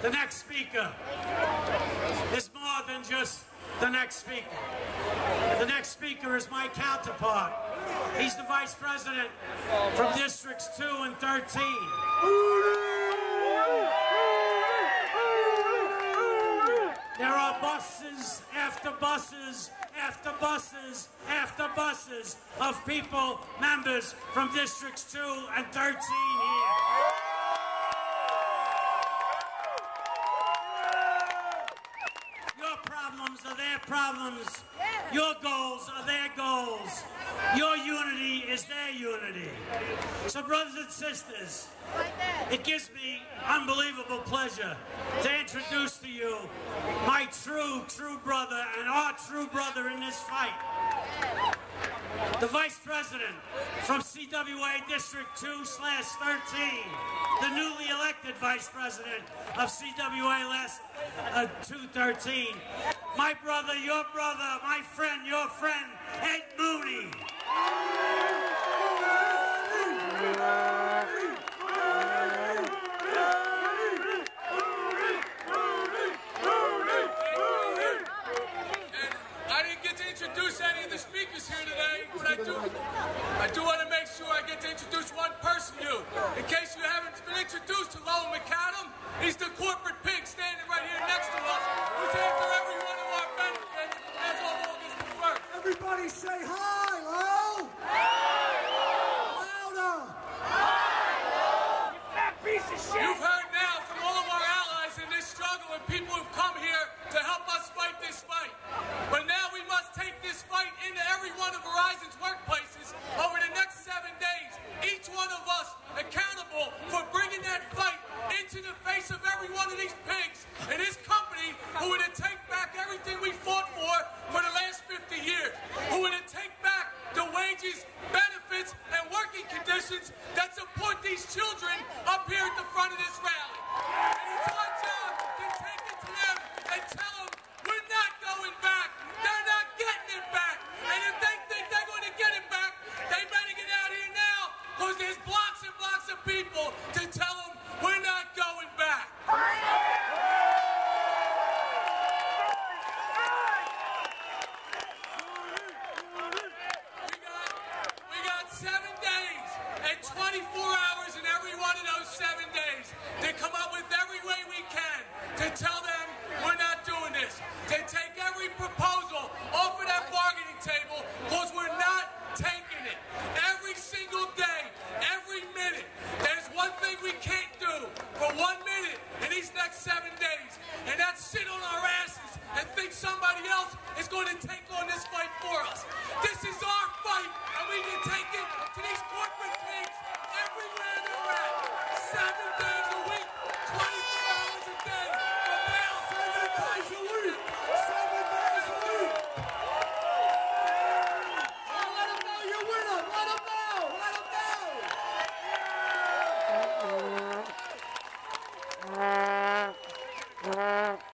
The next speaker is more than just the next speaker. The next speaker is my counterpart. He's the vice president from districts 2 and 13. There are buses after buses after buses after buses of people, members from districts 2 and 13 here. Your problems are their problems. Your goals are their goals. Your unity is their unity. So, brothers and sisters, it gives me unbelievable pleasure to introduce to you my true, true brother and our true brother in this fight. The Vice President from CWA District 2 slash 13, the newly elected Vice President of CWA last uh, 213, my brother, your brother, my friend, your friend, Ed Mooney. And I didn't get to introduce any of the speakers here today, but I do, I do want to make sure I get to introduce one person to you. In case you haven't been introduced to Lowell McAdam, he's the corporate pig standing right here next to us, who's after every one of our benefits as of August the 1st. Everybody say hi, Lowell! Louder! That piece of shit. You've heard now from all of our allies in this struggle and people who've come here to help us fight this fight. But now we must take this fight into every one of Verizon's workplaces over the next seven days. Each one of us accountable for bringing that fight into the face of every one of these pigs wages, benefits, and working conditions that support these children up here at the front of this rally. And it's our job to take it to them and tell them we're not going back. They're not getting it back. And if they think they're going to get it back, they better get out here now because there's blocks and blocks of people to tell them we're not going back. We got, we got seven days and 24 hours in every one of those seven days to come up with every way we can to tell them we're not doing this. To take every proposal off of that bargaining table because we're not taking it. Every single day, every minute, there's one thing we can't do for one minute in these next seven days, and that's sit on our asses and think somebody else is going to take on this fight for us. This is our fight, and we can take it to these corporate pigs everywhere they're at. Seven